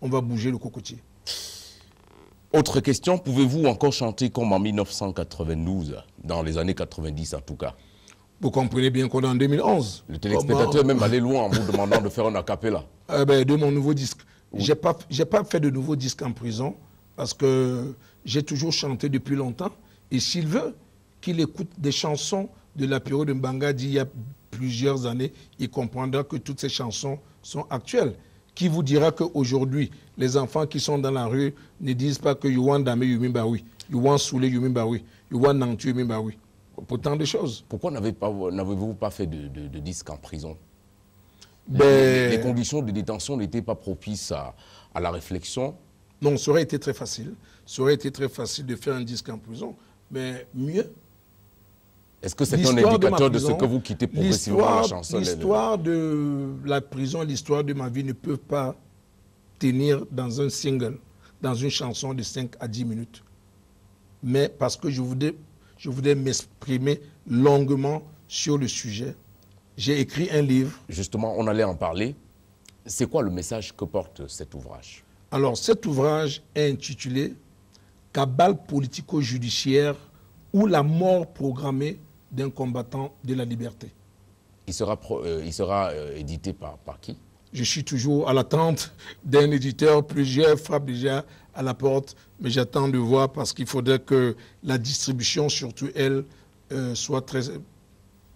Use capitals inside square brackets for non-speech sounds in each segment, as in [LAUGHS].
on va bouger le cocotier. Autre question, pouvez-vous encore chanter comme en 1992, dans les années 90 en tout cas? Vous comprenez bien qu'on est en 2011. Le téléspectateur est même allé loin en vous demandant de faire un acapella. [LAUGHS] Eh ben, de mon nouveau disque. Je pas, pas fait de nouveau disque en prison parce que j'ai toujours chanté depuis longtemps. Et s'il veut qu'il écoute des chansons de la période de Mbanga d'il y a plusieurs années, il comprendra que toutes ces chansons sont actuelles. Qui vous dira qu'aujourd'hui, les enfants qui sont dans la rue ne disent pas que Yuan Dame Yumi Baoui, Yuan Soule Yumi Baoui, Yuan Nantu Yumi Baoui. Pourtant de choses. Pourquoi n'avez-vous pas, fait de, de, disque en prison? Ben... les, conditions de détention n'étaient pas propices à, à la réflexion? Non, ça aurait été très facile. Ça aurait été très facile de faire un disque en prison. Mais mieux, est-ce que c'est un indicateur de, ce que vous quittez progressivement la chanson L'histoire de la prison, l'histoire de ma vie ne peut pas tenir dans un single, dans une chanson de 5 à 10 minutes. Mais parce que je voudrais, je voudrais m'exprimer longuement sur le sujet, j'ai écrit un livre. Justement, on allait en parler. C'est quoi le message que porte cet ouvrage? Alors, cet ouvrage est intitulé Cabale politico-judiciaire ou la mort programmée d'un combattant de la liberté. Il sera, euh, il sera euh, édité par, par qui? Je suis toujours à l'attente d'un éditeur. Plusieurs frappent déjà à la porte, mais j'attends de voir parce qu'il faudrait que la distribution, surtout elle, euh, soit très.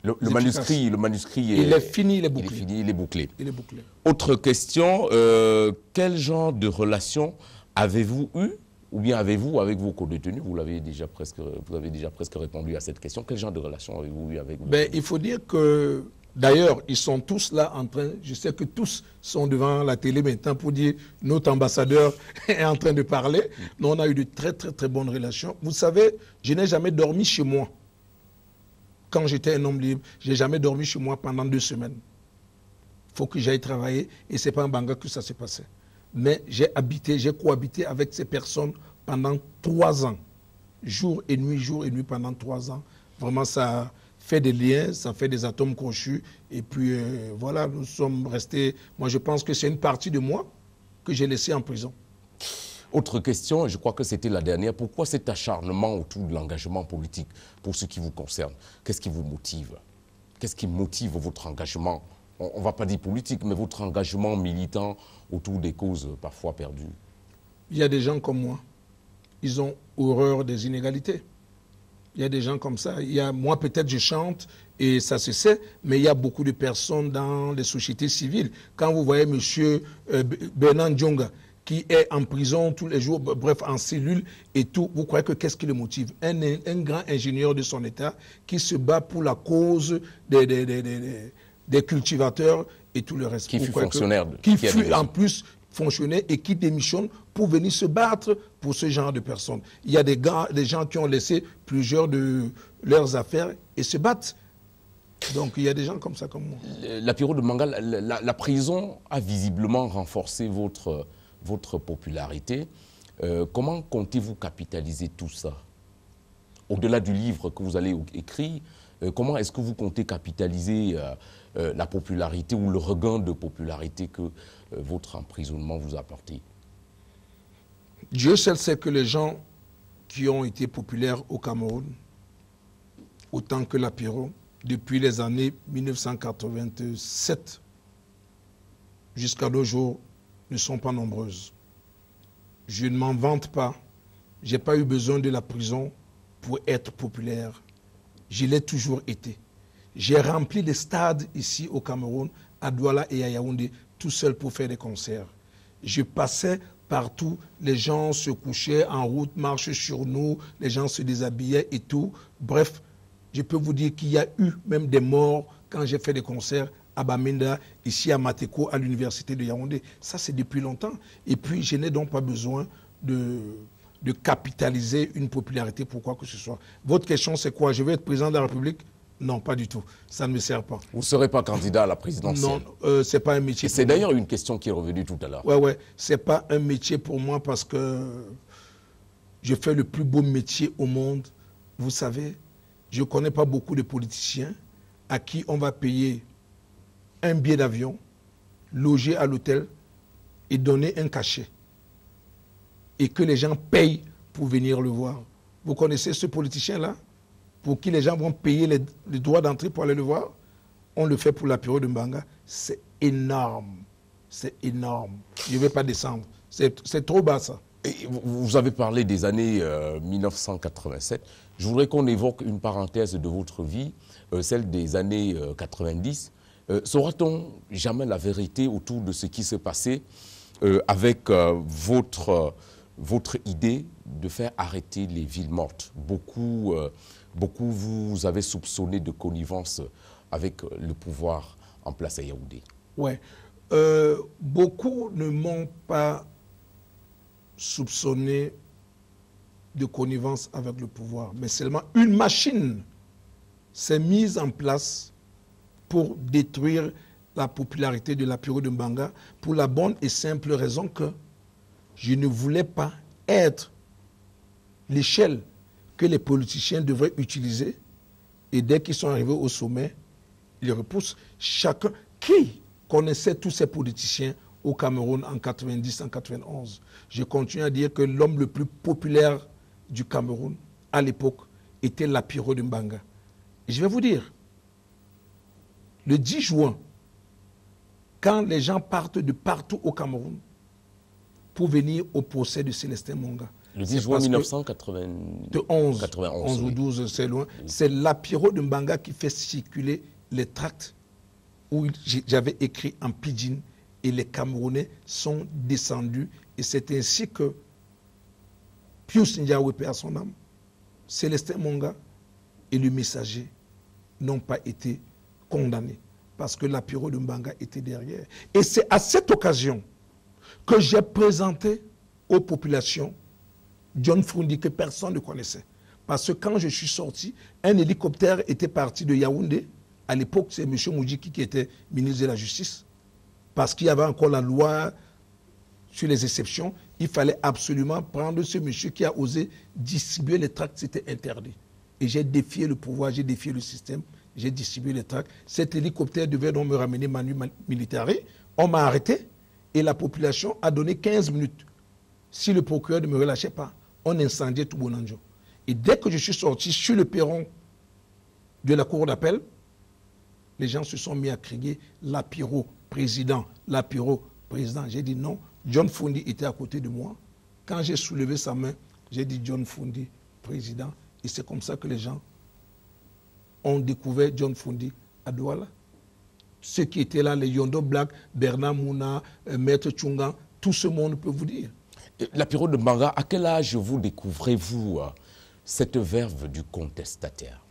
Le, manuscrit, le manuscrit est, il est fini, il est bouclé. Il est fini, il est bouclé. Il est bouclé. Autre question, quel genre de relation avez-vous eu ou bien avez-vous, avec vos co-détenus, vous, vous avez déjà presque répondu à cette question, quel genre de relation avez-vous eu avec vous? Ben, Il faut dire que, d'ailleurs, ils sont tous là en train, je sais que tous sont devant la télé maintenant pour dire notre ambassadeur [LAUGHS] est en train de parler. Nous, on a eu de très, très, très bonnes relations. Vous savez, je n'ai jamais dormi chez moi. Quand j'étais un homme libre, je n'ai jamais dormi chez moi pendant deux semaines. Il faut que j'aille travailler et ce n'est pas en Banga que ça s'est passé mais j'ai habité, j'ai cohabité avec ces personnes pendant trois ans. Jour et nuit, jour et nuit pendant trois ans. Vraiment, ça fait des liens, ça fait des atomes crochus. Et puis, euh, voilà, nous sommes restés. Moi, je pense que c'est une partie de moi que j'ai laissée en prison. Autre question, je crois que c'était la dernière, pourquoi cet acharnement autour de l'engagement politique pour ce qui vous concerne? Qu'est-ce qui vous motive? Qu'est-ce qui motive votre engagement? On ne va pas dire politique, mais votre engagement militant autour des causes parfois perdues Il y a des gens comme moi. Ils ont horreur des inégalités. Il y a des gens comme ça. Il y a, moi, peut-être, je chante et ça se sait, mais il y a beaucoup de personnes dans les sociétés civiles. Quand vous voyez M. Euh, Bernard Djonga, qui est en prison tous les jours, bref, en cellule et tout, vous croyez que qu'est-ce qui le motive? Un, grand ingénieur de son État qui se bat pour la cause des, des, des, des cultivateurs et tout le reste. Qui fut fonctionnaire. qui, fut en plus fonctionnaire et qui démissionne pour venir se battre pour ce genre de personnes. Il y a des, gars, des gens qui ont laissé plusieurs de leurs affaires et se battent. Donc il y a des gens comme ça comme moi. La Piro de Mangal, la, prison a visiblement renforcé votre, votre popularité. Euh, comment comptez-vous capitaliser tout ça? Au-delà du livre que vous allez écrire, comment est-ce que vous comptez capitaliser euh, euh, la popularité ou le regain de popularité que votre emprisonnement vous a apporté? Dieu seul sait que les gens qui ont été populaires au Cameroun, autant que l'apéro, depuis les années 1987 jusqu'à nos jours, ne sont pas nombreuses. Je ne m'en vante pas. Je n'ai pas eu besoin de la prison pour être populaire. Je l'ai toujours été. J'ai rempli des stades ici au Cameroun, à Douala et à Yaoundé, tout seul pour faire des concerts. Je passais partout, les gens se couchaient en route, marchaient sur nous, les gens se déshabillaient et tout. Bref, je peux vous dire qu'il y a eu même des morts quand j'ai fait des concerts à Bamenda, ici à Mateko, à l'université de Yaoundé. Ça, c'est depuis longtemps. Et puis, je n'ai donc pas besoin de, de capitaliser une popularité pour quoi que ce soit. Votre question, c'est quoi? Je veux être président de la République? Non, pas du tout. Ça ne me sert pas. Vous ne serez pas candidat à la présidentielle? Non, euh, ce n'est pas un métier. C'est d'ailleurs une question qui est revenue tout à l'heure. Oui, oui. Ce n'est pas un métier pour moi parce que je fais le plus beau métier au monde. Vous savez, je ne connais pas beaucoup de politiciens à qui on va payer un billet d'avion, loger à l'hôtel et donner un cachet et que les gens payent pour venir le voir. Vous connaissez ce politicien-là Pour qui les gens vont payer les, droits d'entrée pour aller le voir? On le fait pour la période de Mbanga. C'est énorme. C'est énorme. Je ne vais pas descendre. C'est trop bas ça. vous avez parlé des années 1987. Euh, Je voudrais qu'on évoque une parenthèse de votre vie, euh, celle des années 90. Euh, saura-t-on jamais la vérité autour de ce qui s'est passé avec votre votre idée de faire arrêter les villes mortes. Beaucoup, euh, beaucoup vous avez soupçonné de connivence avec le pouvoir en place à Yaoundé. Oui. Euh, beaucoup ne m'ont pas soupçonné de connivence avec le pouvoir, mais seulement une machine s'est mise en place pour détruire la popularité de la période de Mbanga pour la bonne et simple raison que je ne voulais pas être l'échelle que les politiciens devraient utiliser. Et dès qu'ils sont arrivés au sommet, ils repoussent chacun. Qui connaissait tous ces politiciens au Cameroun en 90, en 91 Je continue à dire que l'homme le plus populaire du Cameroun, à l'époque, était Lapiro de Mbanga. Je vais vous dire, le 10 juin, quand les gens partent de partout au Cameroun, pour venir au procès de Célestin Monga. Le 10 juin 1991. 11 ou 12, c'est loin. C'est l'apiro de Mbanga qui fait circuler les tracts où j'avais écrit en pidgin et les Camerounais sont descendus. Et c'est ainsi que Pius Ndiawe perd son âme, Célestin Monga et le messager n'ont pas été condamnés parce que l'apiro de Mbanga était derrière. Et c'est à cette occasion que j'ai présenté aux populations John Fundi que personne ne connaissait. Parce que quand je suis sorti, un hélicoptère était parti de Yaoundé. À l'époque, c'est M. Moudjiki qui était ministre de la Justice. Parce qu'il y avait encore la loi sur les exceptions. Il fallait absolument prendre ce monsieur qui a osé distribuer les tracts. C'était interdit. Et j'ai défié le pouvoir, j'ai défié le système. J'ai distribué les tracts. Cet hélicoptère devait donc me ramener Manu Militaire. On m'a arrêté. Et la population a donné 15 minutes. Si le procureur ne me relâchait pas, on incendiait tout Bonanjo. Et dès que je suis sorti sur le perron de la cour d'appel, les gens se sont mis à crier Lapiro, président, Lapiro, président. J'ai dit non. John Fundi était à côté de moi. Quand j'ai soulevé sa main, j'ai dit John Fundi, président. Et c'est comme ça que les gens ont découvert John Fundi à Douala ceux qui étaient là, les Yondo Black, Bernard Mouna, euh, Maître Chunga, tout ce monde peut vous dire. La période de Manga, à quel âge vous découvrez-vous euh, cette verve du contestataire?